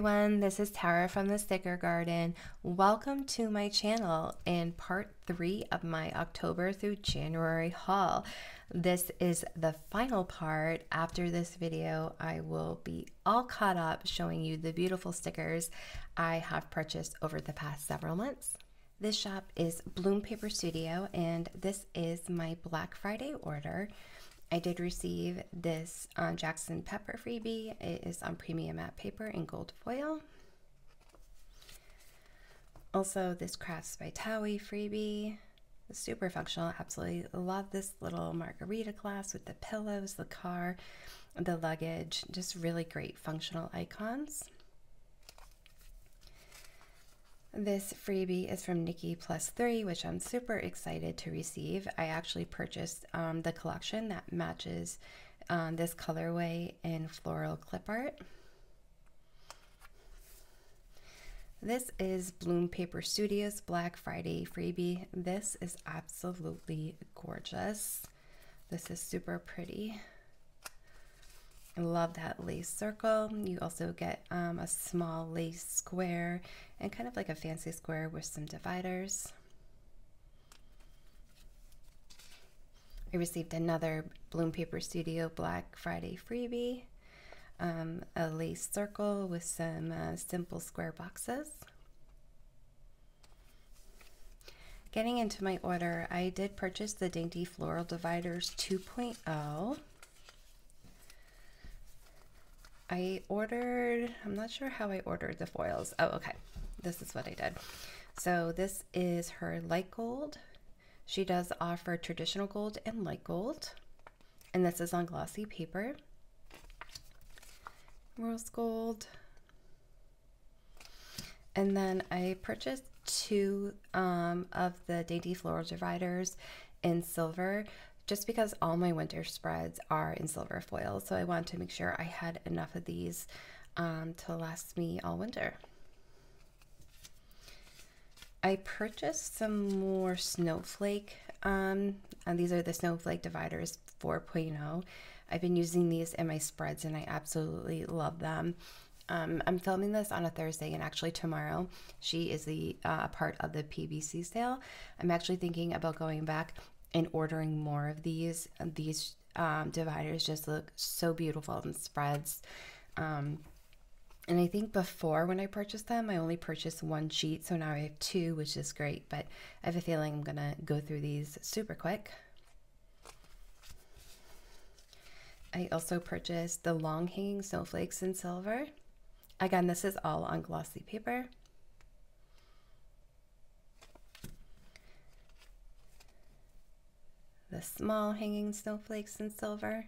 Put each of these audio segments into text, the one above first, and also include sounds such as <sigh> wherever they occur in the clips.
everyone, this is Tara from the Sticker Garden. Welcome to my channel and part three of my October through January haul. This is the final part. After this video, I will be all caught up showing you the beautiful stickers I have purchased over the past several months. This shop is Bloom Paper Studio and this is my Black Friday order. I did receive this um, Jackson Pepper freebie. It is on premium matte paper in gold foil. Also, this Crafts by Thaowie freebie. Super functional. Absolutely love this little margarita glass with the pillows, the car, the luggage. Just really great functional icons. This freebie is from Nikki Plus 3, which I'm super excited to receive. I actually purchased um, the collection that matches um, this colorway in floral clip art. This is Bloom Paper Studios Black Friday freebie. This is absolutely gorgeous. This is super pretty. Love that lace circle. You also get um, a small lace square and kind of like a fancy square with some dividers. I received another Bloom Paper Studio Black Friday freebie, um, a lace circle with some uh, simple square boxes. Getting into my order, I did purchase the Dainty Floral Dividers 2.0. I ordered, I'm not sure how I ordered the foils. Oh, okay. This is what I did. So this is her light gold. She does offer traditional gold and light gold. And this is on glossy paper. Rose gold. And then I purchased two um, of the Dainty Floral Dividers in silver just because all my winter spreads are in silver foil. So I wanted to make sure I had enough of these um, to last me all winter. I purchased some more snowflake, um, and these are the snowflake dividers 4.0. I've been using these in my spreads and I absolutely love them. Um, I'm filming this on a Thursday, and actually tomorrow she is the uh, part of the PBC sale. I'm actually thinking about going back and ordering more of these. These um, dividers just look so beautiful and spreads. Um, and I think before when I purchased them, I only purchased one sheet. So now I have two, which is great. But I have a feeling I'm going to go through these super quick. I also purchased the long hanging snowflakes in silver. Again, this is all on glossy paper. The small hanging snowflakes in silver.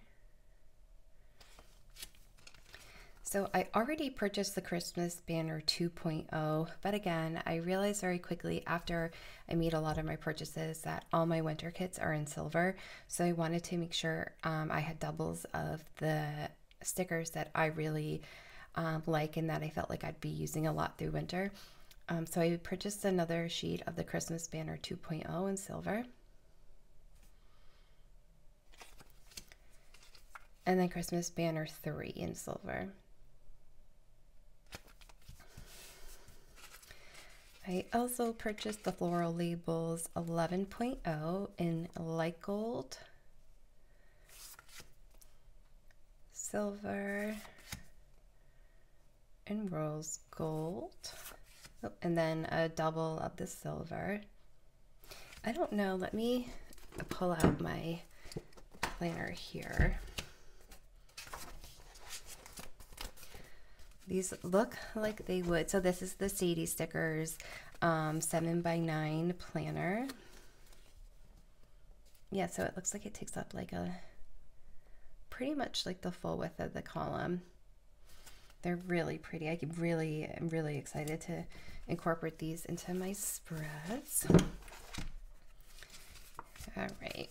So I already purchased the Christmas Banner 2.0, but again, I realized very quickly after I made a lot of my purchases that all my winter kits are in silver. So I wanted to make sure um, I had doubles of the stickers that I really um, like and that I felt like I'd be using a lot through winter. Um, so I purchased another sheet of the Christmas Banner 2.0 in silver. And then Christmas Banner 3 in silver. I also purchased the Floral Labels 11.0 in light gold, silver, and rose gold. Oh, and then a double of the silver. I don't know, let me pull out my planner here. These look like they would. So this is the Sadie Stickers um, 7 by 9 planner. Yeah, so it looks like it takes up like a pretty much like the full width of the column. They're really pretty. I really am really excited to incorporate these into my spreads. All right.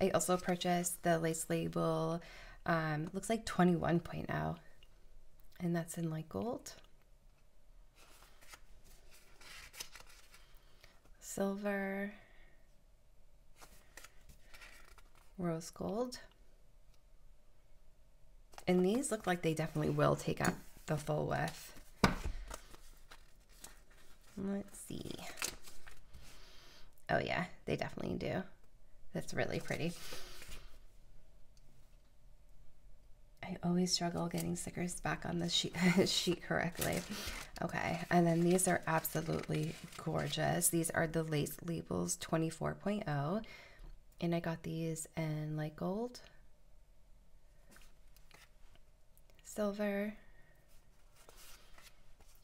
I also purchased the lace label. Um, looks like 21.0 and that's in light gold. Silver, rose gold. And these look like they definitely will take up the full width. Let's see. Oh yeah, they definitely do. That's really pretty. I always struggle getting stickers back on the sheet, <laughs> sheet correctly. Okay, and then these are absolutely gorgeous. These are the Lace Labels 24.0, and I got these in light gold, silver,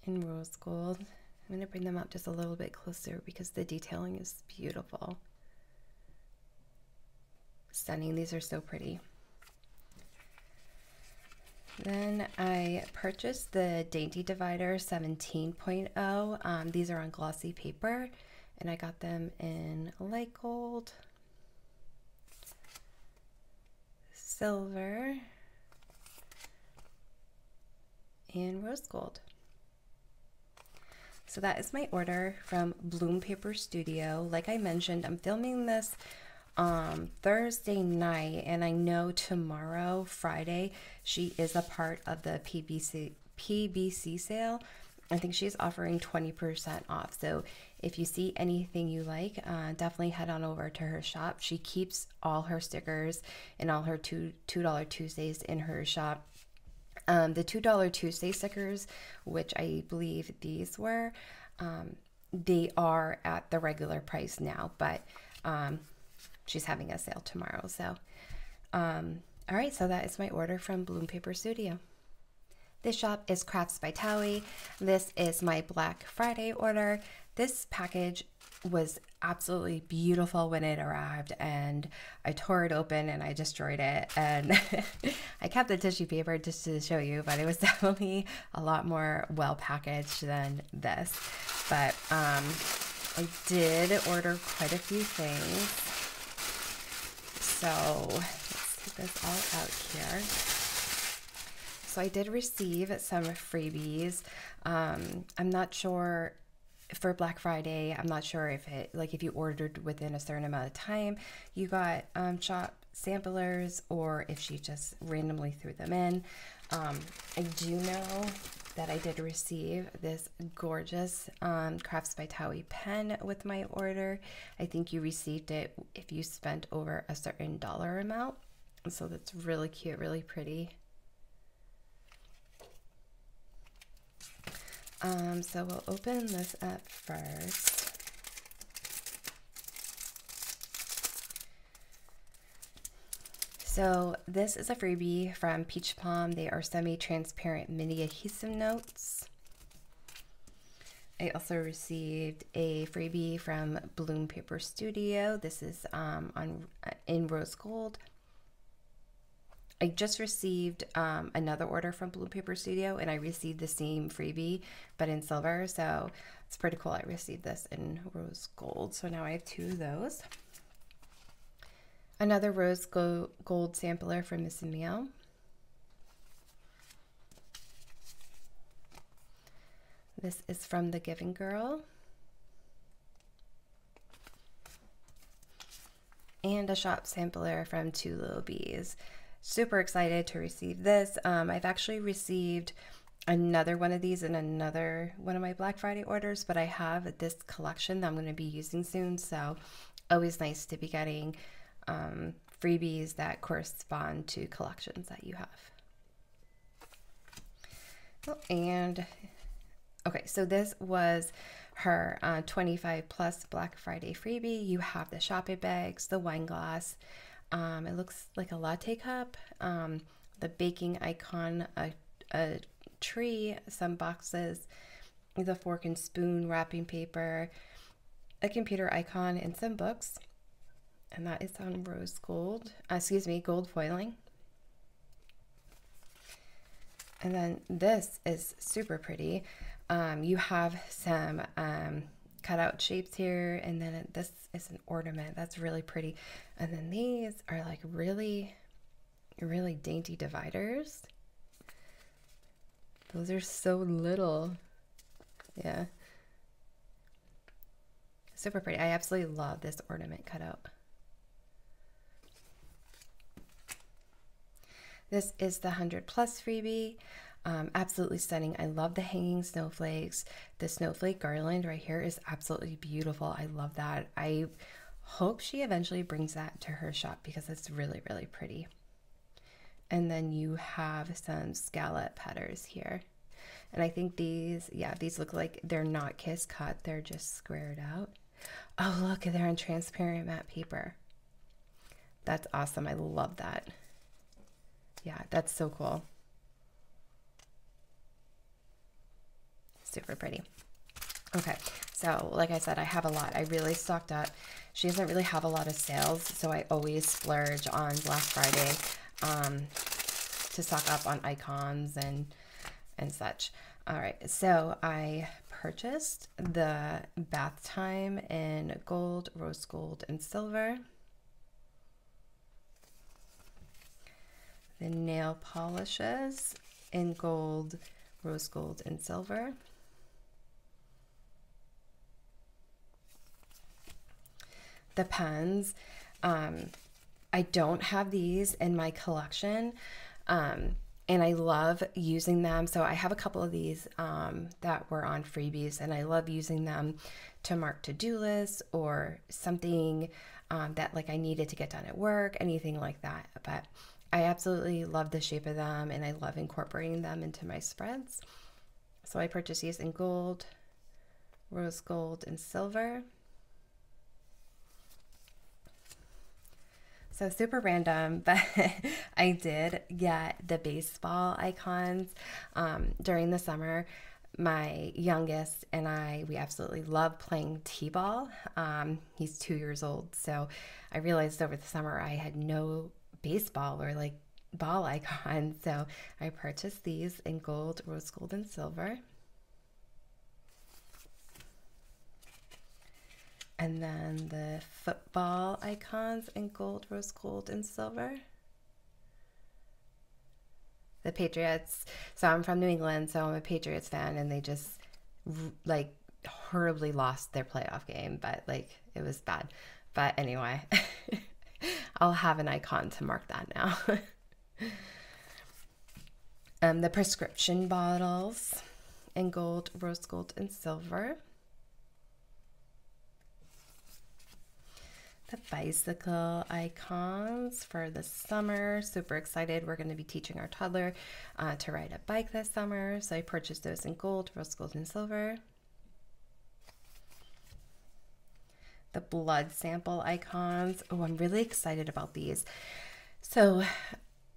and rose gold. I'm going to bring them up just a little bit closer because the detailing is beautiful. Stunning. These are so pretty. Then I purchased the Dainty Divider 17.0. Um, these are on glossy paper and I got them in light gold, silver, and rose gold. So that is my order from Bloom Paper Studio. Like I mentioned, I'm filming this um, Thursday night, and I know tomorrow, Friday, she is a part of the PBC PBC sale. I think she's offering 20% off. So if you see anything you like, uh, definitely head on over to her shop. She keeps all her stickers and all her two $2 Tuesdays in her shop. Um, the $2 Tuesday stickers, which I believe these were, um, they are at the regular price now, but um, she's having a sale tomorrow. So, um, all right, so that is my order from Bloom Paper Studio. This shop is Crafts by Thaowie. This is my Black Friday order. This package was absolutely beautiful when it arrived and I tore it open and I destroyed it and <laughs> I kept the tissue paper just to show you but it was <laughs> definitely a lot more well packaged than this but um, I did order quite a few things so let's take this all out here so I did receive some freebies um, I'm not sure for Black Friday, I'm not sure if it like if you ordered within a certain amount of time, you got um, shop samplers or if she just randomly threw them in. Um, I do know that I did receive this gorgeous um, Crafts by Thaowie pen with my order. I think you received it if you spent over a certain dollar amount. So that's really cute, really pretty. Um, so we'll open this up first. So this is a freebie from Peach Palm. They are semi-transparent mini adhesive notes. I also received a freebie from Bloom Paper Studio. This is um, on in rose gold. I just received um, another order from Bloom Paper Studio and I received the same freebie but in silver. So it's pretty cool. I received this in rose gold. So now I have two of those. Another rose gold sampler from Miss Meow. This is from The Giving Girl. And a shop sampler from Two Little Bees super excited to receive this. Um, I've actually received another one of these in another one of my Black Friday orders, but I have this collection that I'm going to be using soon. So always nice to be getting um, freebies that correspond to collections that you have. Oh, and okay, so this was her uh, 25 plus Black Friday freebie. You have the shopping bags, the wine glass, um, it looks like a latte cup, um, the baking icon, a, a tree, some boxes, the fork and spoon, wrapping paper, a computer icon, and some books. And that is on rose gold, uh, excuse me, gold foiling. And then this is super pretty. Um, you have some um, cutout shapes here and then this is an ornament that's really pretty. And then these are like really really dainty dividers. Those are so little. Yeah. Super pretty. I absolutely love this ornament cutout this is the 100 plus freebie Um, absolutely stunning. I love the hanging snowflakes. The snowflake garland right here is absolutely beautiful. I love that. I hope she eventually brings that to her shop because it's really, really pretty. And then you have some scallop patterns here. And I think these, yeah, these look like they're not kiss cut, they're just squared out. Oh, look, they're on transparent matte paper. That's awesome. I love that. Yeah, that's so cool. Super pretty. Okay, so like I said, I have a lot. I really stocked up. She doesn't really have a lot of sales, so I always splurge on Black Friday um, to stock up on icons and and such. All right, so I purchased the bath time in gold, rose gold, and silver. The nail polishes in gold, rose gold, and silver. The pens. Um, I don't have these in my collection. Um, and I love using them. So I have a couple of these um, that were on freebies, and I love using them to mark to-do lists or something um, that like I needed to get done at work, anything like that. But I absolutely love the shape of them, and I love incorporating them into my spreads. So I purchased these in gold, rose gold, and silver. So super random, <laughs> but I did get the baseball icons um, during the summer. My youngest and I, we absolutely love playing t-ball. Um, he's two years old, so I realized over the summer I had no baseball or like ball icons, <laughs> so I purchased these in gold, rose gold, and silver. And then the football icons in gold, rose gold, and silver. The Patriots. So I'm from New England, so I'm a Patriots fan, and they just like horribly lost their playoff game, but like it was bad. But anyway, <laughs> I'll have an icon to mark that now. <laughs> um, the prescription bottles in gold, rose gold, and silver. the bicycle icons for the summer. Super excited. We're going to be teaching our toddler uh, to ride a bike this summer. So I purchased those in gold, rose gold, and silver. The blood sample icons. Oh, I'm really excited about these. So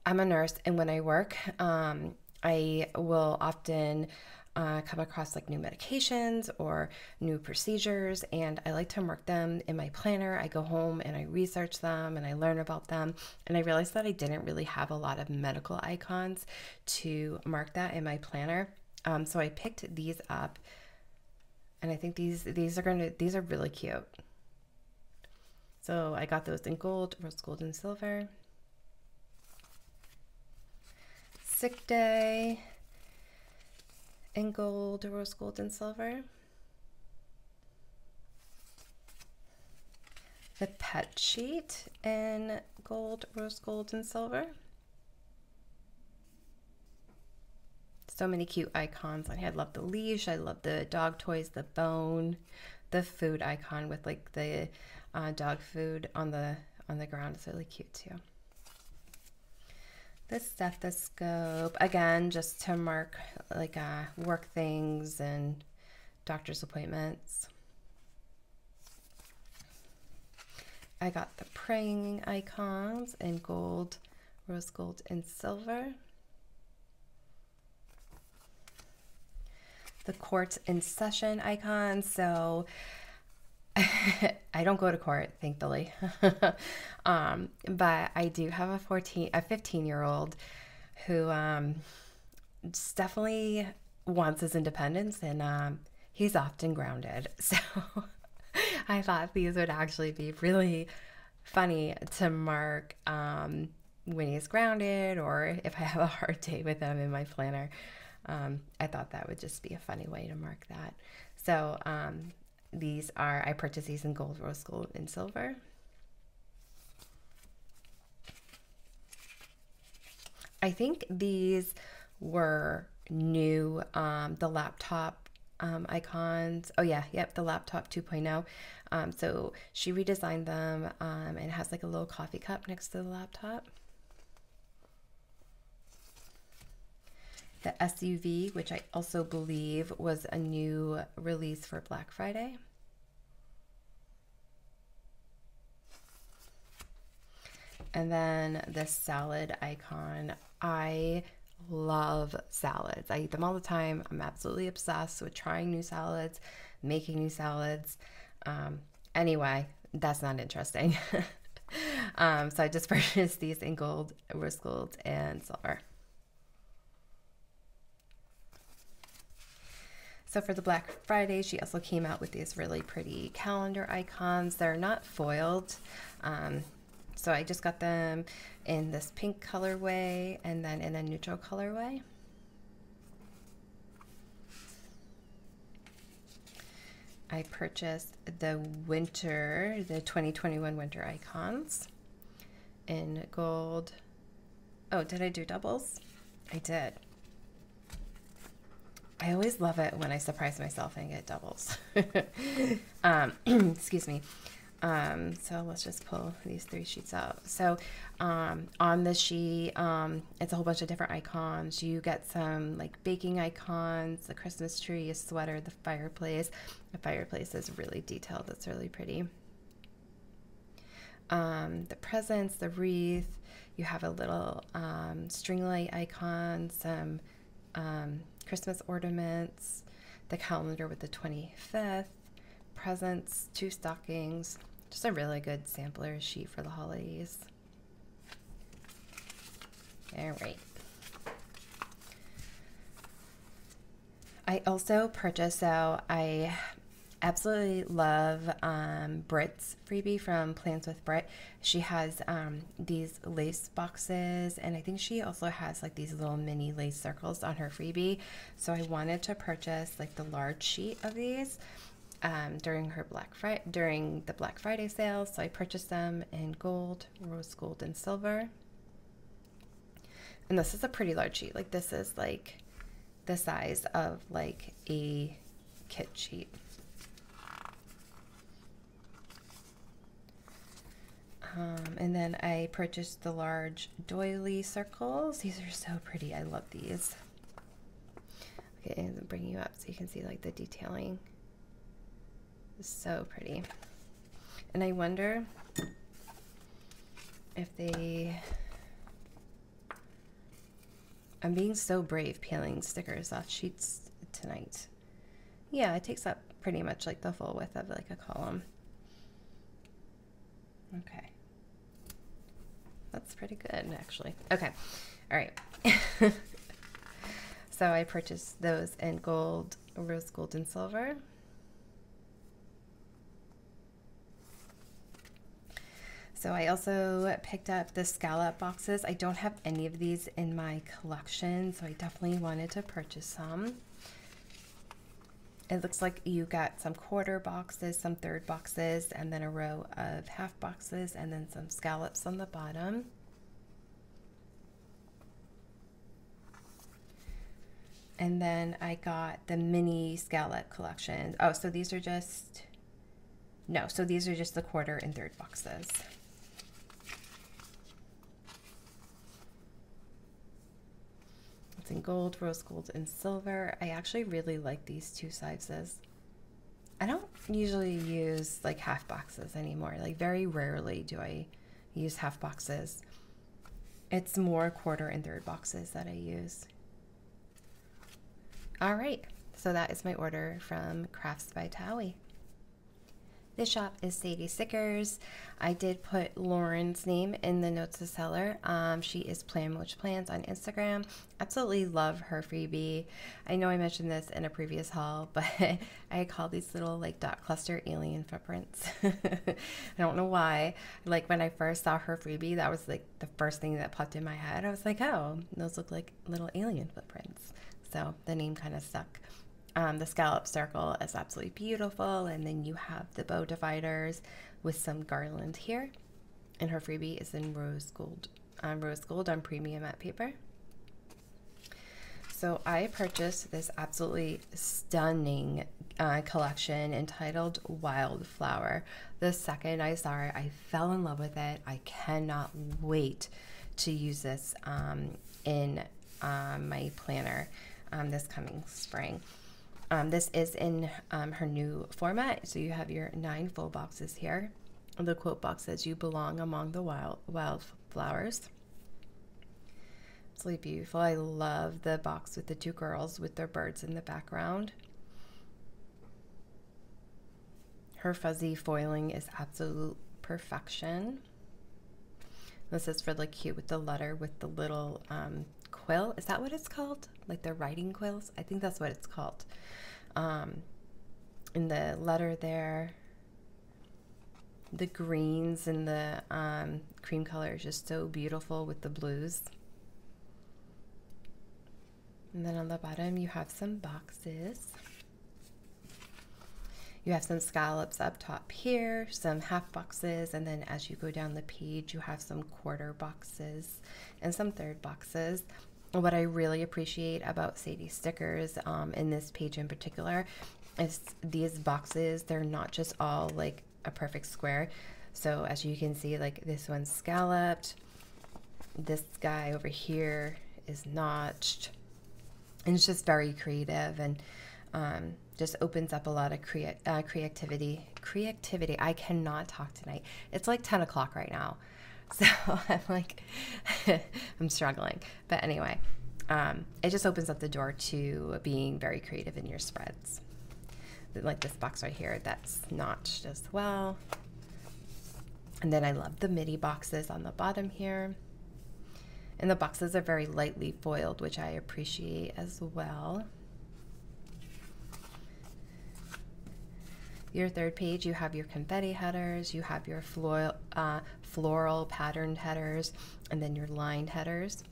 I'm a nurse, and when I work, um, I will often uh, come across like new medications or new procedures, and I like to mark them in my planner. I go home and I research them and I learn about them. And I realized that I didn't really have a lot of medical icons to mark that in my planner. Um, so I picked these up, and I think these these are gonna these are really cute. So I got those in gold, rose gold, and silver. Sick day in gold, rose gold, and silver. The pet sheet in gold, rose gold, and silver. So many cute icons. I love the leash. I love the dog toys, the bone, the food icon with like the uh, dog food on the on the ground. It's really cute too. The stethoscope again just to mark like uh, work things and doctor's appointments. I got the praying icons in gold rose gold and silver. The court in session icons so <laughs> I don't go to court, thankfully. <laughs> um, but I do have a 14, a 15 year old who um, definitely wants his independence and um, he's often grounded. <laughs> So I thought these would actually be really funny to mark um, when he's grounded or if I have a hard day with him in my planner. Um, I thought that would just be a funny way to mark that. So um, these are, I purchased these in gold, rose gold, and silver. I think these were new um, the laptop um, icons. Oh yeah, yep, the laptop 2.0. Um, so she redesigned them um, and has like a little coffee cup next to the laptop. The SUV, which I also believe was a new release for Black Friday. And then the salad icon. I love salads. I eat them all the time. I'm absolutely obsessed with trying new salads, making new salads. Um, anyway, that's not interesting. <laughs> um, so I just <laughs> purchased these in gold, rose gold, and silver. So for the Black Friday, she also came out with these really pretty calendar icons. They're not foiled. Um, so I just got them in this pink colorway and then in a neutral colorway. I purchased the winter, the 2021 winter icons in gold. Oh, did I do doubles? I did. I always love it when I surprise myself and get doubles. <laughs> um, <clears throat> excuse me. Um, so let's just pull these three sheets out. So um, on the sheet, um, it's a whole bunch of different icons. You get some like baking icons, the Christmas tree, a sweater, the fireplace. The fireplace is really detailed. It's really pretty. Um, the presents, the wreath. You have a little um, string light icon, some um, Christmas ornaments, the calendar with the 25th, presents, two stockings, just a really good sampler sheet for the holidays. All right. I also purchased, so I absolutely love um, Brit's freebie from Plans with Brit. She has um, these lace boxes, and I think she also has like these little mini lace circles on her freebie. So I wanted to purchase like the large sheet of these um, during her Black Friday during the Black Friday sale. So I purchased them in gold, rose gold, and silver. And this is a pretty large sheet. Like this is like the size of like a kit sheet. Um, and then I purchased the large doily circles. These are so pretty. I love these. Okay, I'm bringing you up so you can see like the detailing so pretty. And I wonder if they... I'm being so brave peeling stickers off sheets tonight. Yeah, it takes up pretty much like the full width of like a column. Okay. That's pretty good, actually. Okay. All right. <laughs> so I purchased those in gold, rose gold, and silver. So I also picked up the scallop boxes. I don't have any of these in my collection, so I definitely wanted to purchase some. It looks like you got some quarter boxes, some third boxes, and then a row of half boxes, and then some scallops on the bottom. And then I got the mini scallop collection. Oh, so these are just, no, so these are just the quarter and third boxes. In gold, rose gold, and silver. I actually really like these two sizes. I don't usually use like half boxes anymore. Like very rarely do I use half boxes. It's more quarter and third boxes that I use. All right, so that is my order from Crafts by Thaowie. This shop is Sadie Stickers. I did put Lauren's name in the notes to seller. Um, she is Plan Which Plans on Instagram. Absolutely love her freebie. I know I mentioned this in a previous haul, <laughs> but I call these little like dot cluster alien footprints. <laughs> I don't know why. Like when I first saw her freebie, that was like the first thing that popped in my head. I was like, oh, those look like little alien footprints. So the name kind of stuck. Um, the scallop circle is absolutely beautiful. And then you have the bow dividers with some garland here. And her freebie is in rose gold, um, rose gold on premium matte paper. So I purchased this absolutely stunning uh, collection entitled Wildflower. The second I saw it, I fell in love with it. I cannot wait to use this um, in um, my planner um, this coming spring. Um, this is in um, her new format. So you have your nine full boxes here. The quote box says, You belong among the wild wildflowers. Really beautiful. I love the box with the two girls with their birds in the background. Her fuzzy foiling is absolute perfection. This is really cute with the letter with the little um, quill. Is that what it's called? Like the writing quills? I think that's what it's called. Um, in the letter there, the greens and the um, cream color is just so beautiful with the blues. And then on the bottom, you have some boxes. You have some scallops up top here, some half boxes, and then as you go down the page, you have some quarter boxes and some third boxes. What I really appreciate about Sadie stickers um, in this page in particular is these boxes, they're not just all like a perfect square. So as you can see, like this one's scalloped, this guy over here is notched, and it's just very creative and um, just opens up a lot of crea- uh, creativity. Creativity. I cannot talk tonight. It's like 10 o'clock right now. <laughs> So I'm like, <laughs> I'm struggling. But anyway, um, it just opens up the door to being very creative in your spreads. Like this box right here, that's notched as well. And then I love the midi boxes on the bottom here. And the boxes are very lightly foiled, which I appreciate as well. Your third page, you have your confetti headers, you have your floral, uh, floral patterned headers, and then your lined headers.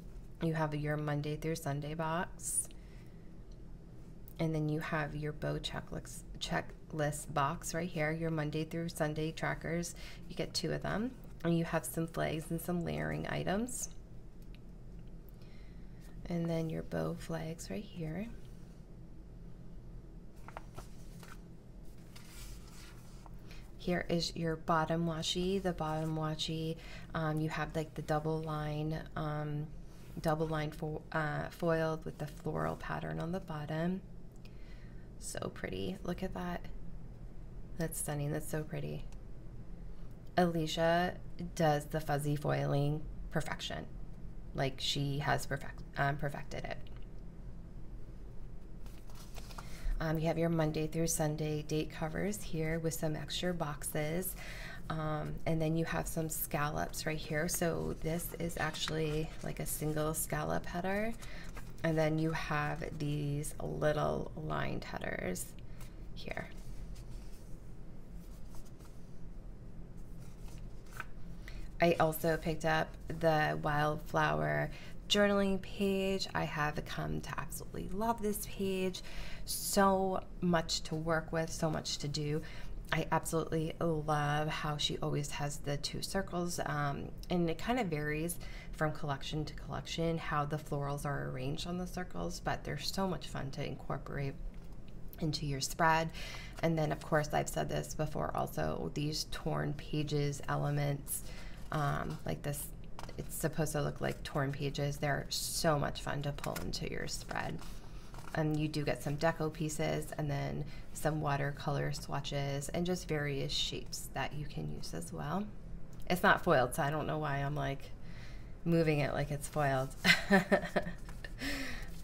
You have your Monday through Sunday box. And then you have your bow checklist, checklist box right here, your Monday through Sunday trackers. You get two of them. And you have some flags and some layering items and then your bow flags right here. Here is your bottom washi. The bottom washi, um, you have like the double line, um, double line fo uh, foiled with the floral pattern on the bottom. So pretty. Look at that. That's stunning. That's so pretty. Alicia does the fuzzy foiling perfection. Like she has perfect, um, perfected it. Um, you have your Monday through Sunday date covers here with some extra boxes. Um, and then you have some scallops right here. So this is actually like a single scallop header. And then you have these little lined headers here. I also picked up the Wildflower journaling page. I have come to absolutely love this page. So much to work with, so much to do. I absolutely love how she always has the two circles, um, and it kind of varies from collection to collection how the florals are arranged on the circles, but they're so much fun to incorporate into your spread. And then, of course, I've said this before also, these torn pages elements um, like this it's supposed to look like torn pages. They're so much fun to pull into your spread. And you do get some deco pieces and then some watercolor swatches and just various shapes that you can use as well. It's not foiled so i don't know why i'm like moving it like it's foiled. <laughs>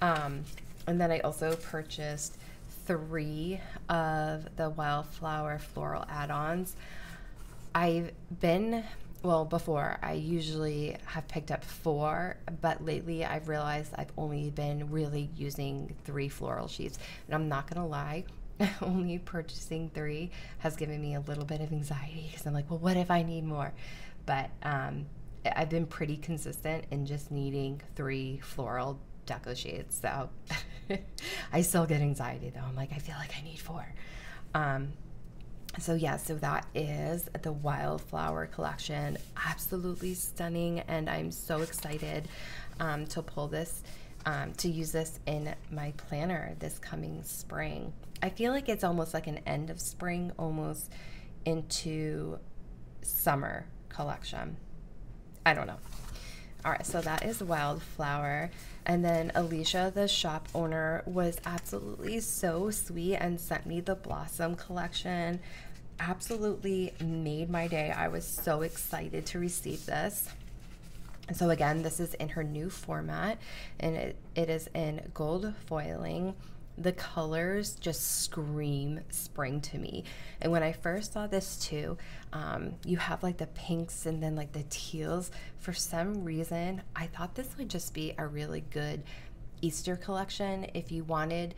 Um, and then i also purchased three of the wildflower floral add-ons. I've been well, before I usually have picked up four, but lately I've realized I've only been really using three floral sheets. And I'm not gonna lie, <laughs> only purchasing three has given me a little bit of anxiety because I'm like, well, what if I need more? But um, I've been pretty consistent in just needing three floral deco shades. So <laughs> I still get anxiety though. I'm like, I feel like I need four. Um, so yeah so that is the wildflower collection absolutely stunning and i'm so excited um, to pull this um, to use this in my planner this coming spring. I feel like it's almost like an end of spring, almost into summer collection. I don't know. All right, so that is Wildflower. And then Alicia, the shop owner, was absolutely so sweet and sent me the Blossom collection. Absolutely made my day. I was so excited to receive this. So again, this is in her new format and it, it is in gold foiling the colors just scream spring to me. And when I first saw this too, um, you have like the pinks and then like the teals. For some reason, I thought this would just be a really good Easter collection if you wanted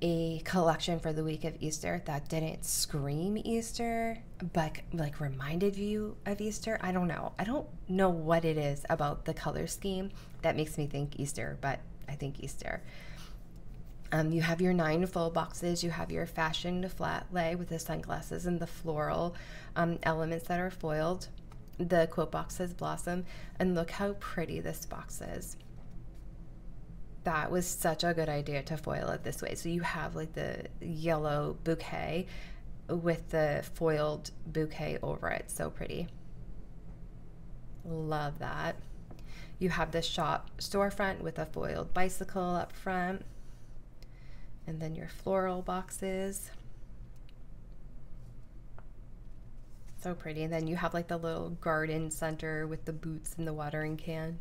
a collection for the week of Easter that didn't scream Easter, but like reminded you of Easter. I don't know. I don't know what it is about the color scheme that makes me think Easter, but I think Easter. Um, you have your nine full boxes. You have your fashion flat lay with the sunglasses and the floral um, elements that are foiled. The quote box says blossom, and look how pretty this box is. That was such a good idea to foil it this way. So you have like the yellow bouquet with the foiled bouquet over it. So pretty. Love that. You have the shop storefront with a foiled bicycle up front and then your floral boxes. So pretty. And then you have like the little garden center with the boots and the watering can.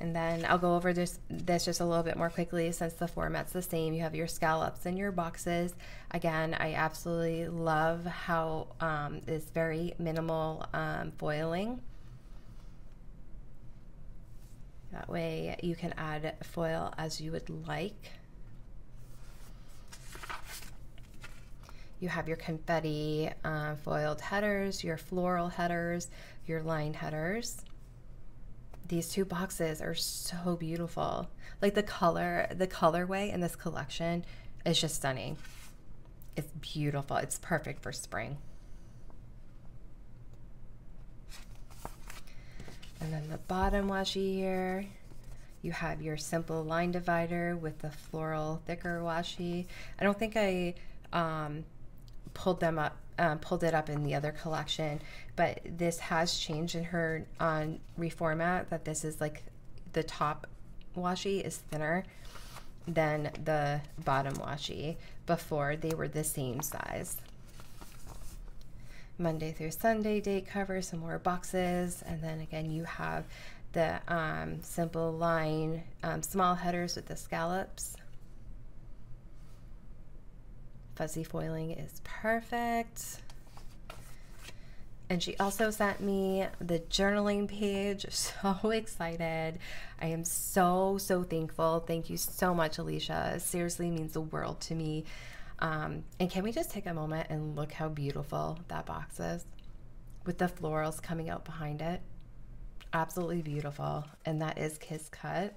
And then I'll go over this, this just a little bit more quickly since the format's the same. You have your scallops and your boxes. Again, I absolutely love how um, it's very minimal um, foiling. That way you can add foil as you would like. You have your confetti uh, foiled headers, your floral headers, your line headers. These two boxes are so beautiful. Like the color, the colorway in this collection is just stunning. It's beautiful. It's perfect for spring. And then the bottom washi here, you have your simple line divider with the floral thicker washi. I don't think I um, pulled them up, um, pulled it up in the other collection, but this has changed in her on reformat that this is like the top washi is thinner than the bottom washi. Before they were the same size. Monday through Sunday date cover, some more boxes, and then again you have the um, simple line um, small headers with the scallops. Fuzzy foiling is perfect. And she also sent me the journaling page. <laughs> So excited. I am so, so thankful. Thank you so much, Alicia. Seriously means the world to me. Um, and can we just take a moment and look how beautiful that box is with the florals coming out behind it? Absolutely beautiful. And that is Kiss Cut.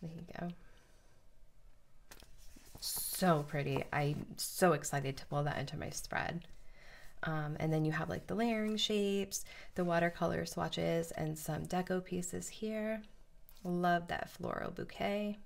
There you go. So pretty. I'm so excited to pull that into my spread. Um, and then you have like the layering shapes, the watercolor swatches, and some deco pieces here. Love that floral bouquet.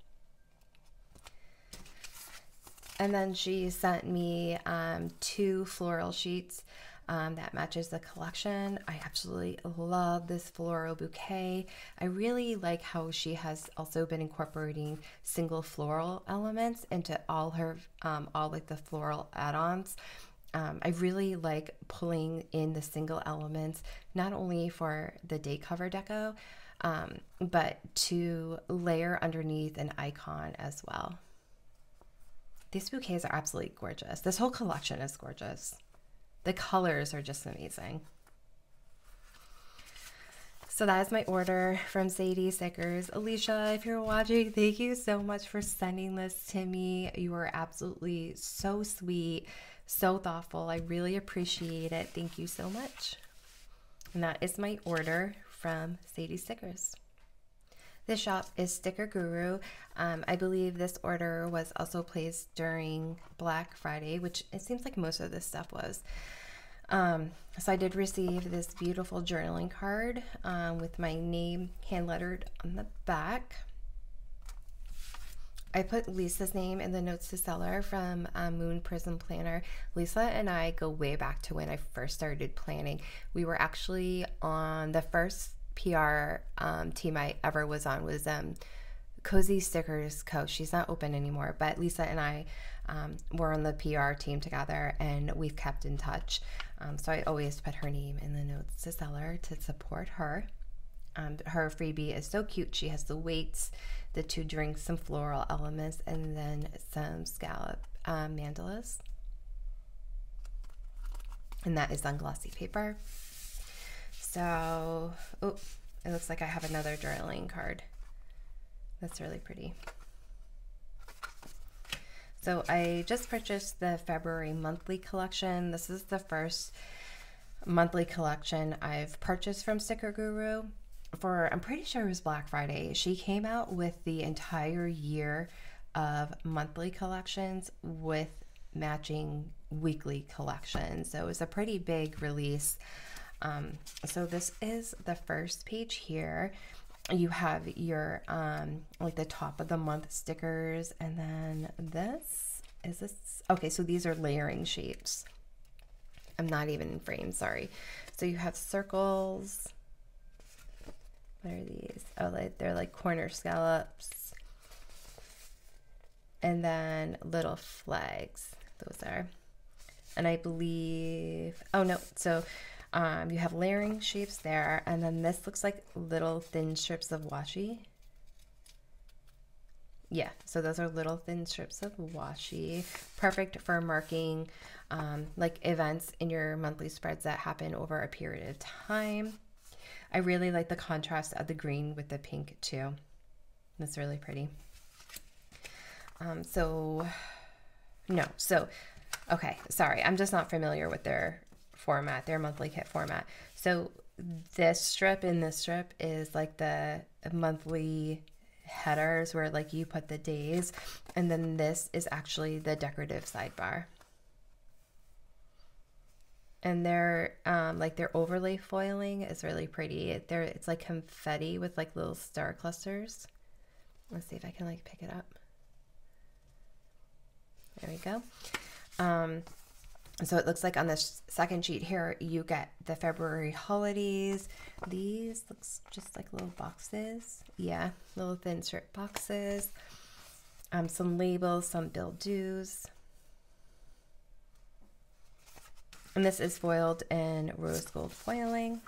And then she sent me um, two floral sheets um, that matches the collection. I absolutely love this floral bouquet. I really like how she has also been incorporating single floral elements into all her, um, all like the floral add-ons. Um, I really like pulling in the single elements, not only for the day cover deco, um, but to layer underneath an icon as well. These bouquets are absolutely gorgeous. This whole collection is gorgeous. The colors are just amazing. So that is my order from Sadie Stickers. Alicia, if you're watching, thank you so much for sending this to me. You are absolutely so sweet, so thoughtful. I really appreciate it. Thank you so much. And that is my order from Sadie Stickers. This shop is Sticker Guru. Um, I believe this order was also placed during Black Friday, which it seems like most of this stuff was. Um, so I did receive this beautiful journaling card um, with my name hand lettered on the back. I put Lisa's name in the notes to seller from um, Moon Prism Planner. Lisa and I go way back to when I first started planning. We were actually on the first PR um, team I ever was on was um, Cozy Stickers Co. She's not open anymore, but Lisa and I um, were on the PR team together and we've kept in touch. Um, so I always put her name in the notes to seller to support her. Um, her freebie is so cute. She has the weights the two drinks, some floral elements, and then some scallop uh, mandalas. And that is on glossy paper. So, oh, it looks like I have another journaling card. That's really pretty. So I just purchased the February monthly collection. This is the first monthly collection I've purchased from Sticker Guru for I'm pretty sure it was Black Friday. She came out with the entire year of monthly collections with matching weekly collections. So it was a pretty big release. Um, so this is the first page here. You have your um, like the top of the month stickers, and then this is this. Okay, so these are layering shapes. I'm not even in frame, sorry. So you have circles, what are these? Oh, like they're like corner scallops. And then little flags. Those are. And I believe, oh no, so um, you have layering shapes there. And then this looks like little thin strips of washi. Yeah, so those are little thin strips of washi. Perfect for marking um, like events in your monthly spreads that happen over a period of time. I really like the contrast of the green with the pink too. That's really pretty. Um, so, no, so, okay, sorry, I'm just not familiar with their format, their monthly kit format. So this strip and this strip is like the monthly headers where like you put the days and then this is actually the decorative sidebar and their um, like their overlay foiling is really pretty. There, it's like confetti with like little star clusters. Let's see if I can like pick it up. There we go. Um, so it looks like on this second sheet here, you get the February holidays. These looks just like little boxes. Yeah, little thin strip boxes. Um, some labels, some bill dues. And this is foiled in rose gold foiling.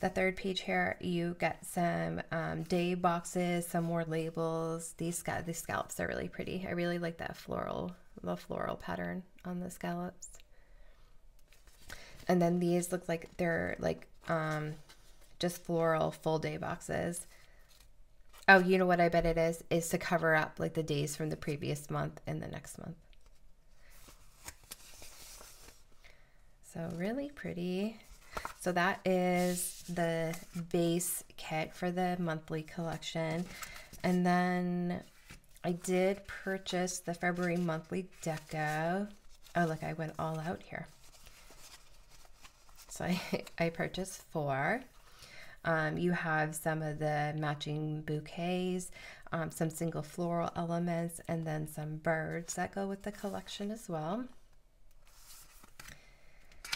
The third page here, you get some um, day boxes, some more labels. These these scallops are really pretty. I really like that floral, the floral pattern on the scallops. And then these look like they're like um, just floral full day boxes. Oh, you know what I bet it is? Is to cover up like the days from the previous month and the next month. So really pretty. So that is the base kit for the monthly collection. And then I did purchase the February monthly deco. Oh, look, I went all out here. So <laughs> I, I purchased four. Um, you have some of the matching bouquets, um, some single floral elements, and then some birds that go with the collection as well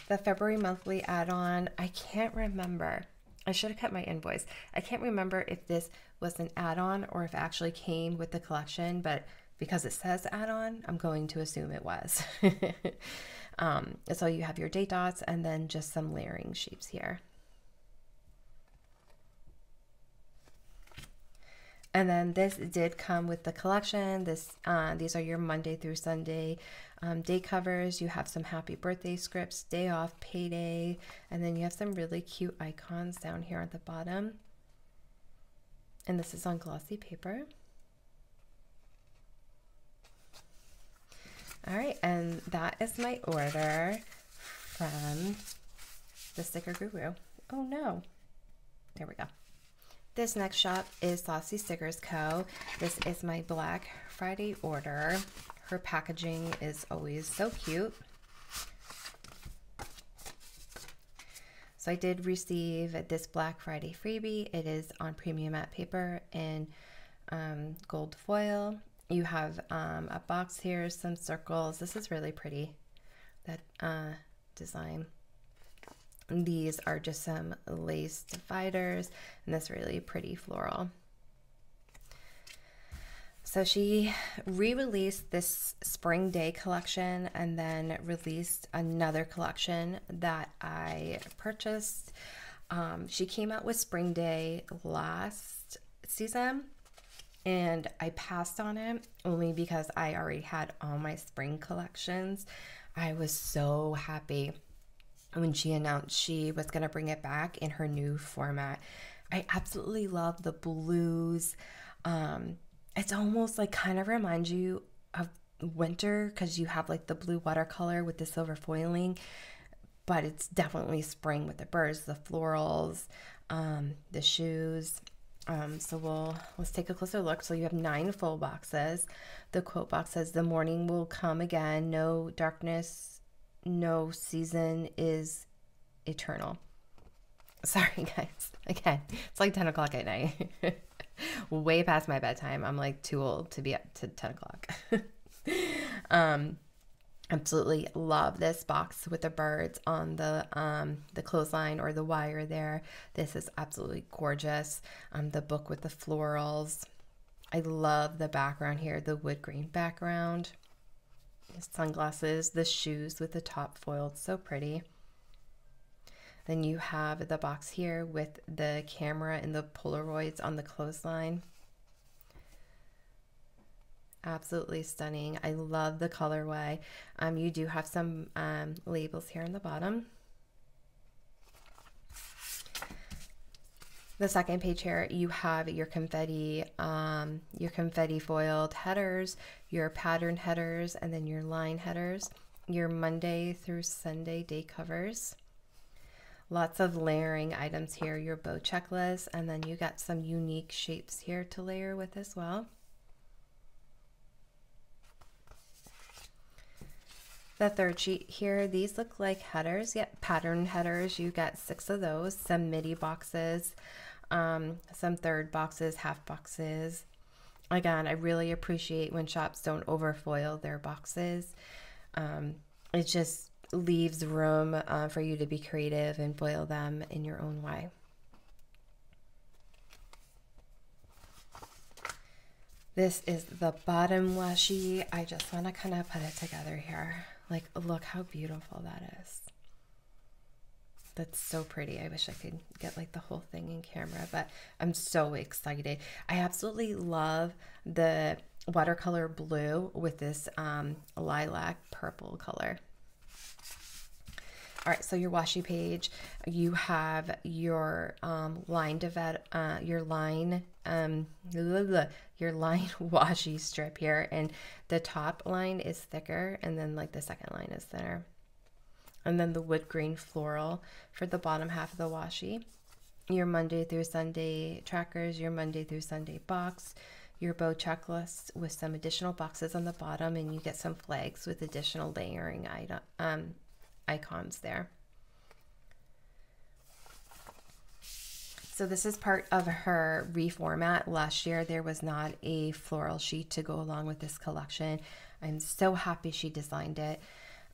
the February monthly add-on. I can't remember. I should have cut my invoice. I can't remember if this was an add-on or if it actually came with the collection, but because it says add-on, I'm going to assume it was. <laughs> um, so you have your date dots and then just some layering shapes here. And then this did come with the collection. This uh, These are your Monday through Sunday um, day covers. You have some happy birthday scripts, day off, payday, and then you have some really cute icons down here at the bottom. And this is on glossy paper. All right, and that is my order from the Sticker Guru. Oh no, there we go. This next shop is Saucy Stickers Co. This is my Black Friday order. Her packaging is always so cute. So I did receive this Black Friday freebie. It is on premium matte paper and um, gold foil. You have um, a box here, some circles. This is really pretty, that uh, design. These are just some lace dividers and this really pretty floral. So she re-released this spring day collection and then released another collection that I purchased. Um, she came out with spring day last season and I passed on it only because I already had all my spring collections. I was so happy when she announced she was going to bring it back in her new format. I absolutely love the blues. Um, it's almost like kind of reminds you of winter because you have like the blue watercolor with the silver foiling, but it's definitely spring with the birds, the florals, um, the shoes. Um, so we'll let's take a closer look. So you have nine full boxes. The quote box says, "The morning will come again. No darkness, no season is eternal." <laughs> Sorry, guys. Again, it's like ten o'clock at night. <laughs> way past my bedtime. I'm like too old to be up to 10 o'clock. <laughs> um, absolutely love this box with the birds on the um, the clothesline or the wire there. This is absolutely gorgeous. Um, the book with the florals. I love the background here, the wood grain background. Sunglasses, the shoes with the top foiled, so pretty. Then you have the box here with the camera and the Polaroids on the clothesline. Absolutely stunning. I love the colorway. Um, you do have some um, labels here on the bottom. The second page here, you have your confetti, um, your confetti foiled headers, your pattern headers, and then your line headers, your Monday through Sunday day covers. Lots of layering items here, your bow checklist, and then you got some unique shapes here to layer with as well. The third sheet here, these look like headers. Yep, pattern headers. You got six of those, some midi boxes, um, some third boxes, half boxes. Again, I really appreciate when shops don't overfoil their boxes. Um, it just leaves room uh, for you to be creative and foil them in your own way. This is the bottom washi. I just want to kind of put it together here. Like, look how beautiful that is. That's so pretty. I wish I could get like the whole thing in camera, but I'm so excited. I absolutely love the watercolor blue with this um, lilac purple color. All right, so your washi page, you have your um, line develop, uh, your line, um, <laughs> your line <laughs> washi strip here, and the top line is thicker, and then like the second line is thinner, and then the wood grain floral for the bottom half of the washi. Your Monday through Sunday trackers, your Monday through Sunday box, your bow checklist with some additional boxes on the bottom, and you get some flags with additional layering item um, icons there. So this is part of her reformat. Last year there was not a floral sheet to go along with this collection. I'm so happy she designed it.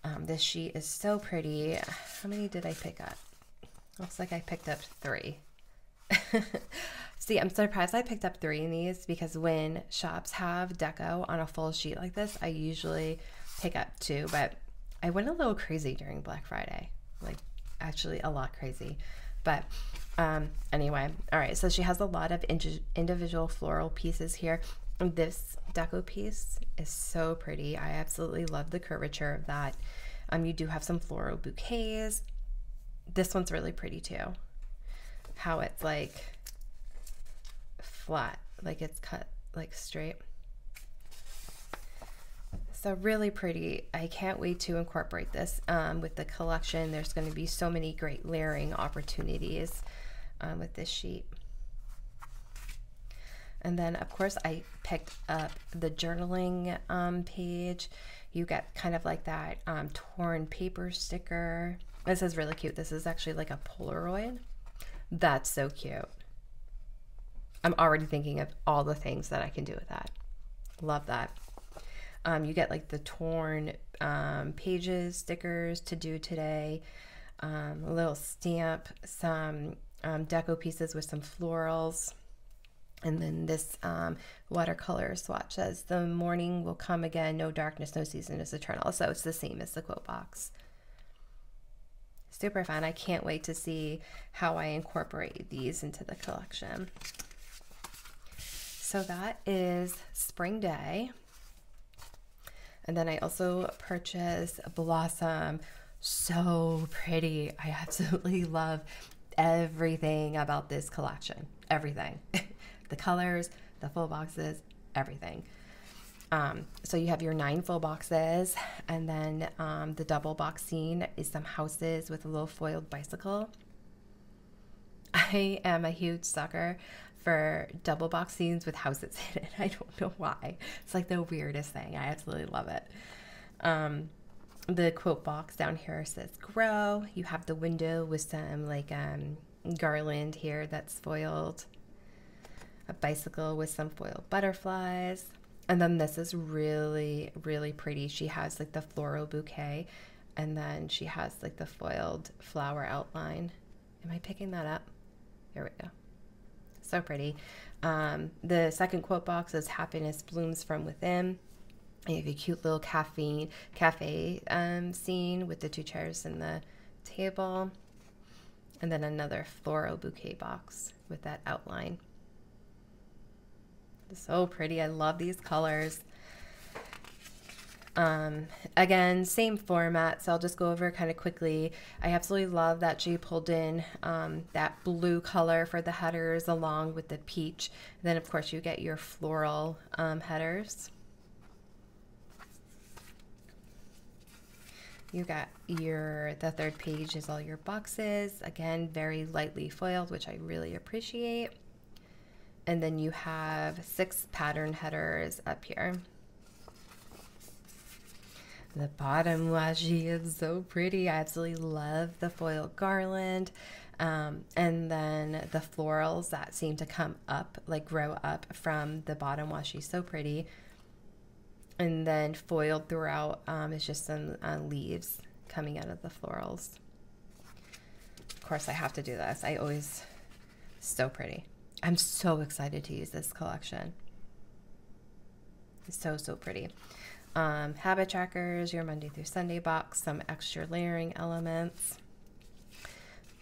Um, this sheet is so pretty. How many did I pick up? Looks like I picked up three. <laughs> See, I'm surprised I picked up three in these because when shops have deco on a full sheet like this, I usually pick up two, but I went a little crazy during Black Friday, like actually a lot crazy. But um, anyway, all right, so she has a lot of individual floral pieces here. This deco piece is so pretty. I absolutely love the curvature of that. Um, you do have some floral bouquets. This one's really pretty too. How it's like flat, like it's cut like straight. So really pretty. I can't wait to incorporate this um, with the collection. There's going to be so many great layering opportunities um, with this sheet. And then, of course, I picked up the journaling um, page. You get kind of like that um, torn paper sticker. This is really cute. This is actually like a Polaroid. That's so cute. I'm already thinking of all the things that I can do with that. Love that. Um, you get like the torn um, pages, stickers to do today, um, a little stamp, some um, deco pieces with some florals. And then this um, watercolor swatch says, The morning will come again, no darkness, no season is eternal. So it's the same as the quote box. Super fun. I can't wait to see how I incorporate these into the collection. So that is Spring Day. And then I also purchased Blossom. So pretty. I absolutely love everything about this collection. Everything. <laughs> the colors, the full boxes, everything. Um, so you have your nine full boxes, and then um, the double box scene is some houses with a little foiled bicycle. <laughs> I am a huge sucker for double box scenes with houses in it. <laughs> I don't know why. It's like the weirdest thing. I absolutely love it. Um, the quote box down here says grow. You have the window with some like um, garland here that's foiled. A bicycle with some foiled butterflies. And then this is really, really pretty. She has like the floral bouquet and then she has like the foiled flower outline. Am I picking that up? Here we go. So pretty. Um, the second quote box is happiness blooms from within. You have a cute little caffeine cafe um, scene with the two chairs and the table. And then another floral bouquet box with that outline. So pretty. I love these colors. Um, again, same format, so I'll just go over kind of quickly. I absolutely love that she pulled in um, that blue color for the headers along with the peach. then, of course, you get your floral um, headers. You got your, the third page is all your boxes. Again, very lightly foiled, which I really appreciate. And then you have six pattern headers up here. The bottom washi is so pretty. I absolutely love the foil garland. Um, and then the florals that seem to come up, like grow up from the bottom washi, so pretty. And then foiled throughout um, is just some uh, leaves coming out of the florals. Of course, I have to do this. I always, so pretty. I'm so excited to use this collection. It's so, so pretty um, habit trackers, your Monday through Sunday box, some extra layering elements.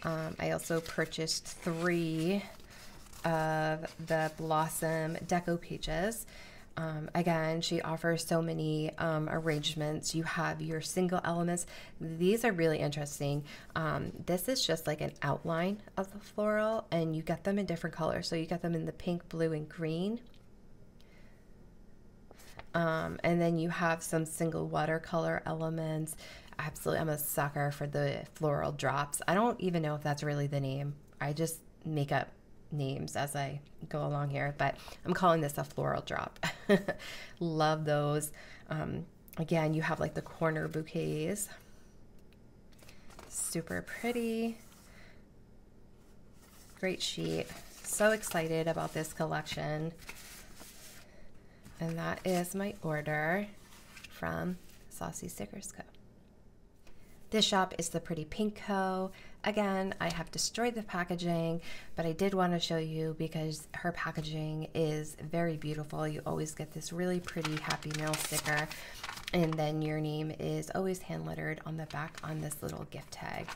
Um, I also purchased three of the Blossom Deco pages. Um, again, she offers so many um, arrangements. You have your single elements. These are really interesting. Um, this is just like an outline of the floral, and you get them in different colors. So you get them in the pink, blue, and green. Um, and then you have some single watercolor elements. Absolutely, I'm a sucker for the floral drops. I don't even know if that's really the name. I just make up names as I go along here, but I'm calling this a floral drop. <laughs> Love those. Um, again, you have like the corner bouquets. Super pretty. Great sheet. So excited about this collection. And that is my order from Saucy Stickers Co. This shop is the Pretty Pink Co. Again, I have destroyed the packaging, but I did want to show you because her packaging is very beautiful. You always get this really pretty Happy Mail sticker, and then your name is always hand lettered on the back on this little gift tag.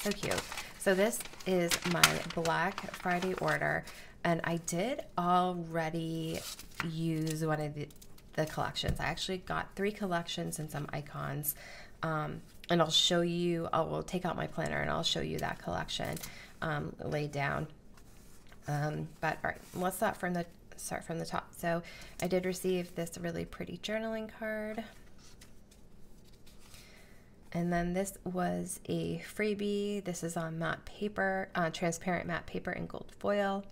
So cute. So this is my Black Friday order, and I did already use one of the, the collections. I actually got three collections and some icons. Um, and I'll show you, I will take out my planner and I'll show you that collection um, laid down. Um, but all right, let's start from the start from the top. So I did receive this really pretty journaling card. And then this was a freebie. This is on matte paper, uh, transparent matte paper and gold foil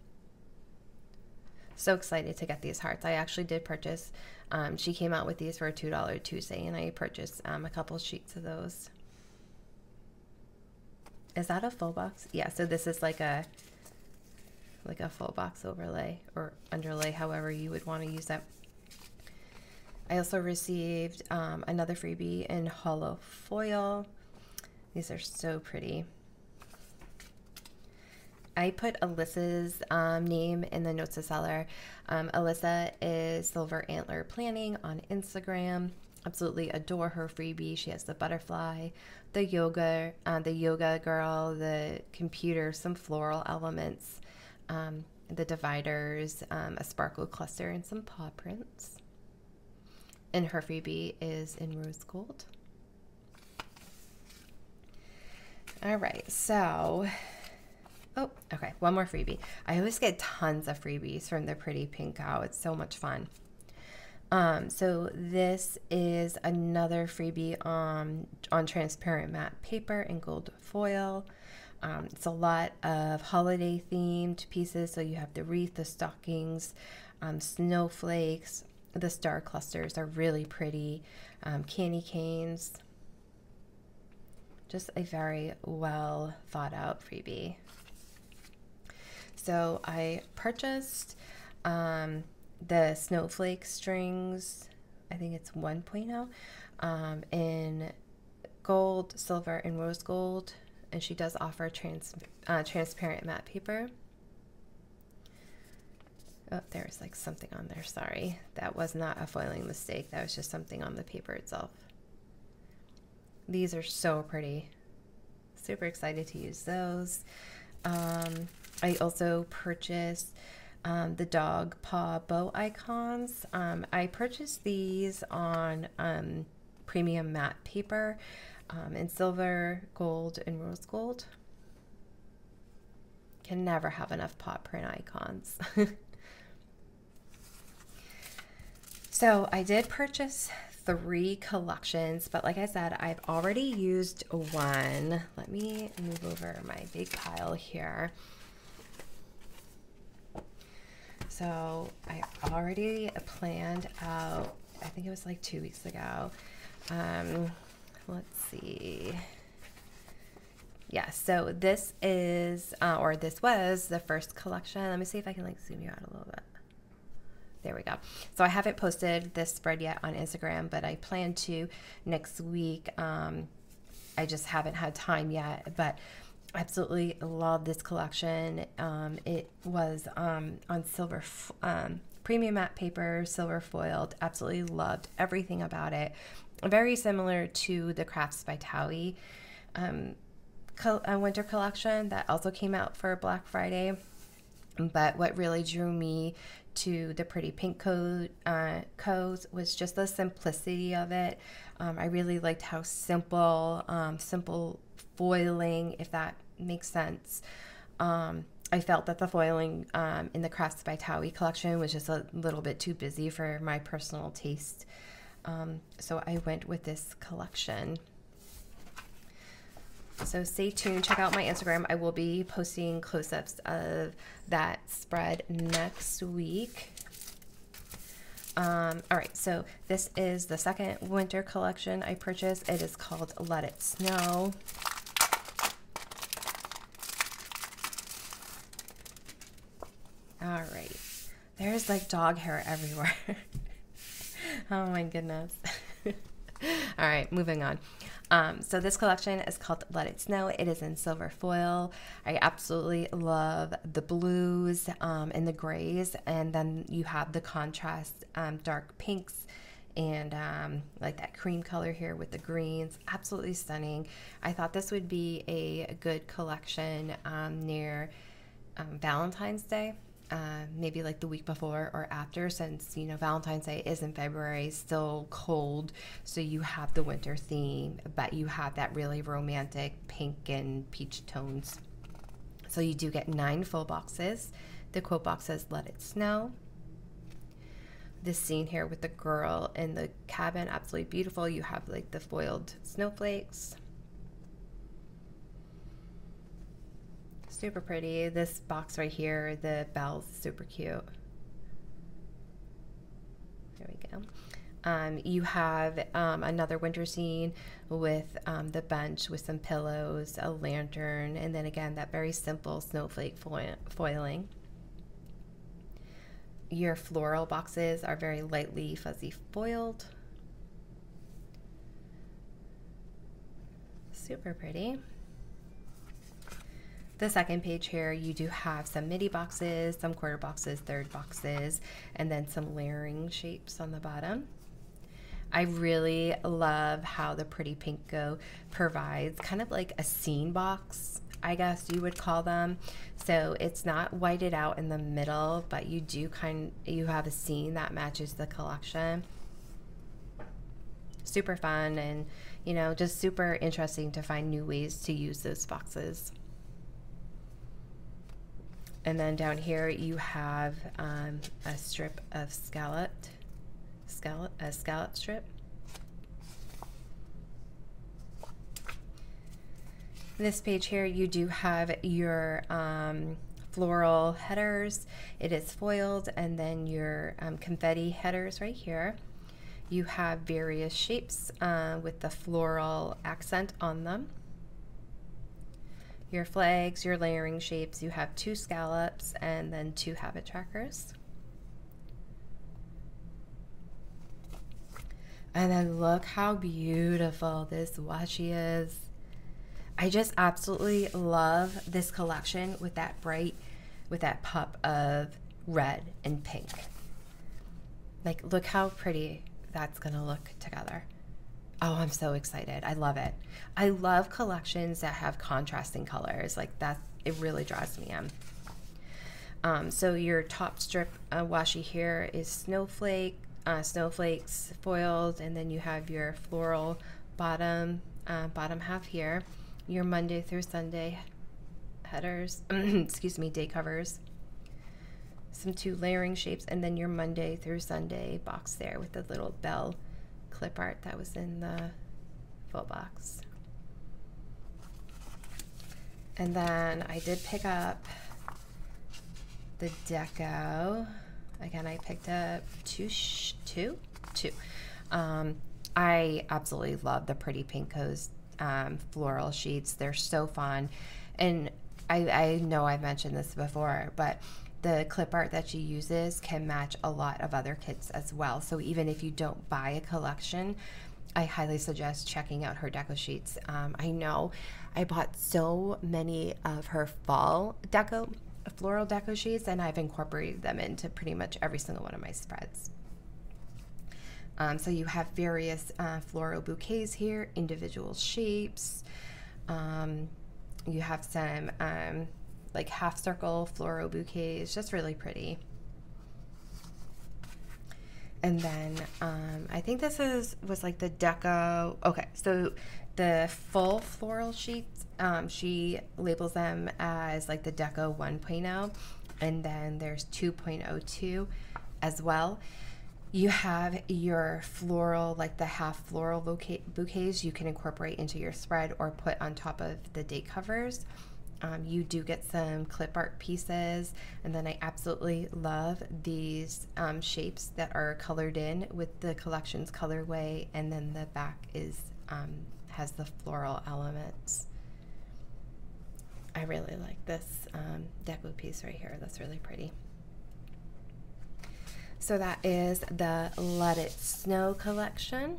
so excited to get these hearts. I actually did purchase, um, she came out with these for a $2 Tuesday, and I purchased um, a couple sheets of those. is that a full box? Yeah, so this is like a like a full box overlay or underlay, however you would want to use that. I also received um, another freebie in hollow foil. These are so pretty. I put Alyssa's um, name in the notes to seller. Um, Alyssa is Silver Antler Planning on Instagram. Absolutely adore her freebie. She has the butterfly, the yoga, uh, the yoga girl, the computer, some floral elements, um, the dividers, um, a sparkle cluster, and some paw prints. And her freebie is in rose gold. All right, so Oh, okay. One more freebie. I always get tons of freebies from the Pretty Pink Co. It's so much fun. Um, so this is another freebie on on transparent matte paper and gold foil. Um, it's a lot of holiday themed pieces. So you have the wreath, the stockings, um, snowflakes. The star clusters are really pretty. Um, candy canes. Just a very well thought out freebie. So I purchased um, the snowflake strings. I think it's 1.0 um, in gold, silver, and rose gold. And she does offer trans uh, transparent matte paper. Oh, there's like something on there. Sorry. That was not a foiling mistake. That was just something on the paper itself. These are so pretty. Super excited to use those. Um, I also purchased um, the dog paw bow icons. Um, I purchased these on um, premium matte paper um, in silver, gold, and rose gold. Can never have enough paw print icons. <laughs> so I did purchase three collections, but like I said, I've already used one. Let me move over my big pile here. So I already planned out, I think it was like two weeks ago. Um, let's see. Yeah, so this is, uh, or this was the first collection. Let me see if I can like zoom you out a little bit. There we go. So I haven't posted this spread yet on Instagram, but I plan to next week. Um, I just haven't had time yet, but absolutely love this collection. Um, it was um, on silver um, premium matte paper, silver foiled. Absolutely loved everything about it. Very similar to the Crafts by Thaowie um, co- uh, winter collection that also came out for Black Friday. But what really drew me to the pretty pink coat uh, coats was just the simplicity of it. Um, I really liked how simple, um, simple foiling, if that makes sense. Um, I felt that the foiling um, in the Crafts by Thaowie collection was just a little bit too busy for my personal taste. Um, so I went with this collection. So stay tuned. Check out my Instagram. I will be posting close ups of that spread next week. Um, all right, so this is the second winter collection I purchased. It is called Let It Snow. All right. There's like dog hair everywhere. <laughs> oh my goodness. <laughs> All right, moving on. Um, so this collection is called Let It Snow. It is in silver foil. I absolutely love the blues um, and the grays, and then you have the contrast um, dark pinks and um, like that cream color here with the greens. Absolutely stunning. I thought this would be a good collection um, near um, Valentine's Day uh, maybe like the week before or after, since you know Valentine's Day is in February, still cold. So you have the winter theme, but you have that really romantic pink and peach tones. So you do get nine full boxes. The quote box says, Let it snow. This scene here with the girl in the cabin, absolutely beautiful. You have like the foiled snowflakes. Super pretty. This box right here, the bell's super cute. There we go. Um, you have um, another winter scene with um, the bench with some pillows, a lantern, and then again that very simple snowflake foiling. Your floral boxes are very lightly fuzzy foiled. Super pretty. The second page here, you do have some midi boxes, some quarter boxes, third boxes, and then some layering shapes on the bottom. I really love how the Pretty Pink Co provides kind of like a scene box, I guess you would call them. So it's not whited out in the middle, but you do kind you have a scene that matches the collection. Super fun and you know just super interesting to find new ways to use those boxes. And then down here you have um, a strip of scalloped scallop, a scallop strip. This page here, you do have your um, floral headers. It is foiled, and then your um, confetti headers right here. You have various shapes uh, with the floral accent on them. Your flags, your layering shapes, you have two scallops and then two habit trackers. And then look how beautiful this washi is. I just absolutely love this collection with that bright, with that pop of red and pink. Like, look how pretty that's gonna look together. Oh, I'm so excited. I love it. I love collections that have contrasting colors. Like that, it really draws me in. Um, so your top strip uh, washi here is snowflake, uh, snowflakes foiled, and then you have your floral bottom, uh, bottom half here. Your Monday through Sunday headers, <clears throat> excuse me, day covers. Some two layering shapes, and then your Monday through Sunday box there with the little bell clip art that was in the full box. And then I did pick up the deco. Again, I picked up two, two, two. Um, I absolutely love the Pretty Pink Co's um, floral sheets. They're so fun. And I, I know I've mentioned this before, but the clip art that she uses can match a lot of other kits as well. So even if you don't buy a collection, I highly suggest checking out her deco sheets. Um, I know I bought so many of her fall deco, floral deco sheets, and I've incorporated them into pretty much every single one of my spreads. Um, so you have various uh, floral bouquets here, individual shapes. Um, you have some um, like half circle floral bouquets, just really pretty. And then um, I think this is was like the deco. Okay, so the full floral sheets, um, she labels them as like the deco 1.0, and then there's 2.02 as well. You have your floral, like the half floral bouquets, you can incorporate into your spread or put on top of the date covers. Um, you do get some clip art pieces, and then I absolutely love these um, shapes that are colored in with the collection's colorway, and then the back is um, has the floral elements. I really like this um, deco piece right here. That's really pretty. So that is the Let It Snow collection.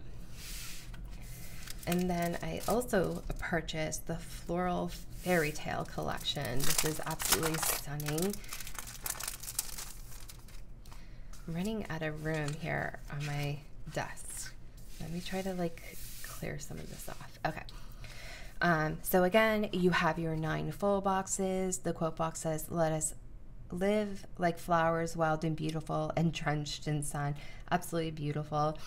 And then I also purchased the Floral Fairy Tale collection. This is absolutely stunning. I'm running out of room here on my desk. Let me try to like clear some of this off. Okay. Um, so again, you have your nine full boxes. The quote box says, let us live like flowers, wild and beautiful and drenched in sun. Absolutely beautiful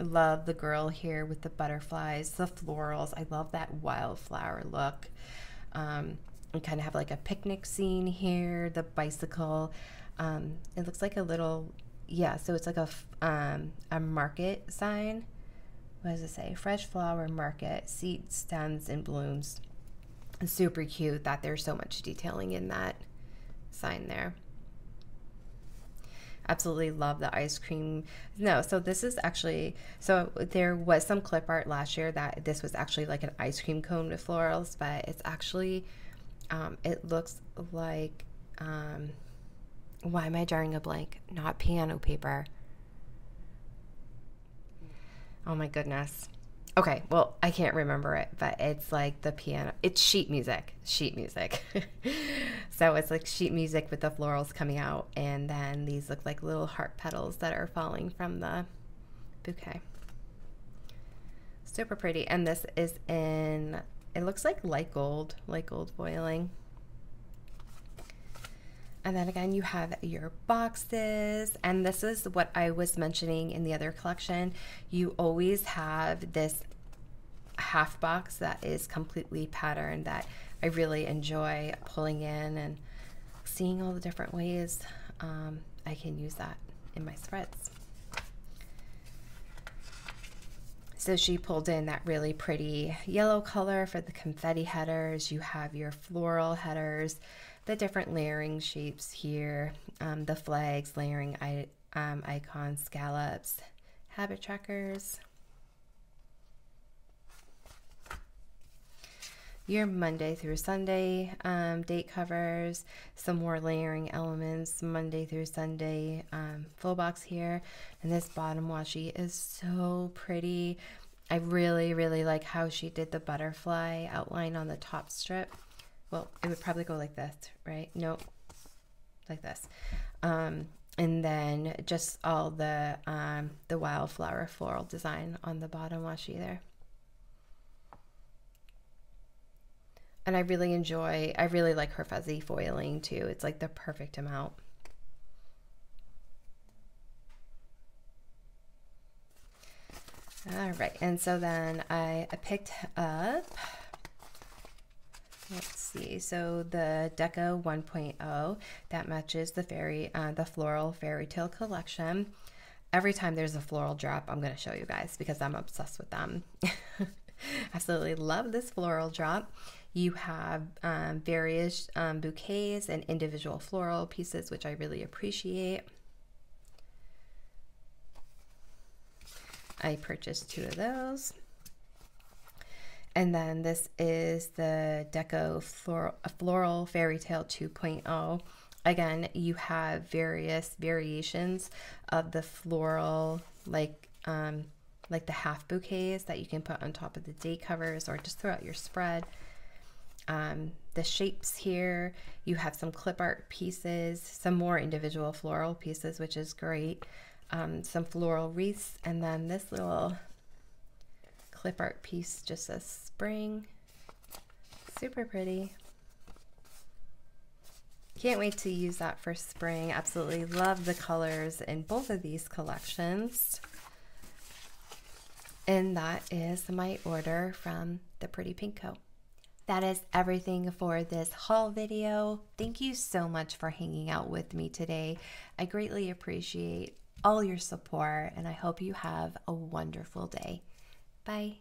love the girl here with the butterflies, the florals. I love that wildflower look. Um, we kind of have like a picnic scene here, the bicycle. Um, it looks like a little, yeah, so it's like a, um, a market sign. What does it say? Fresh flower market, seeds, stems, and blooms. super cute that there's so much detailing in that sign there. Absolutely love the ice cream. No, so this is actually, so there was some clip art last year that this was actually like an ice cream cone with florals, but it's actually, um, it looks like, um, why am I drawing a blank? Not piano paper. Oh my goodness. Okay, well, I can't remember it, but it's like the piano. It's sheet music. Sheet music. <laughs> so it's like sheet music with the florals coming out, and then these look like little heart petals that are falling from the bouquet. Super pretty. And this is in, it looks like light gold, light gold foiling. And then again, you have your boxes. And this is what I was mentioning in the other collection. You always have this half box that is completely patterned that I really enjoy pulling in and seeing all the different ways um, I can use that in my spreads. So she pulled in that really pretty yellow color for the confetti headers. You have your floral headers, the different layering shapes here, um, the flags, layering um, icons, scallops, habit trackers. Your Monday through Sunday um, date covers, some more layering elements, Monday through Sunday um, full box here. And this bottom washi is so pretty. I really, really like how she did the butterfly outline on the top strip. Well, it would probably go like this, right? Nope, like this. Um, and then just all the um, the wildflower floral design on the bottom washi there. And I really enjoy, I really like her fuzzy foiling too. It's like the perfect amount. All right, and so then I, I picked up, let's see, so the Deco 1.0 that matches the fairy, uh, the floral fairy tale collection. Every time there's a floral drop, I'm going to show you guys because I'm obsessed with them. <laughs> Absolutely love this floral drop. You have um, various um, bouquets and individual floral pieces, which I really appreciate. I purchased two of those. And then this is the Deco Floral, Floral Fairy Tale 2.0. Again, you have various variations of the floral, like um, like the half bouquets that you can put on top of the day covers or just throughout your spread. Um, the shapes here, you have some clip art pieces, some more individual floral pieces, which is great. Um, some floral wreaths, and then this little clip art piece just says spring. Super pretty. Can't wait to use that for spring. Absolutely love the colors in both of these collections. And that is my order from the Pretty Pink Co. That is everything for this haul video. Thank you so much for hanging out with me today. I greatly appreciate all your support and I hope you have a wonderful day. Bye.